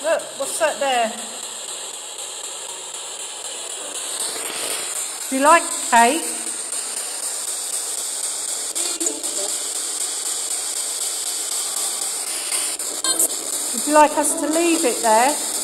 Look, What's that there? Do you like cake? Would you like us to leave it there?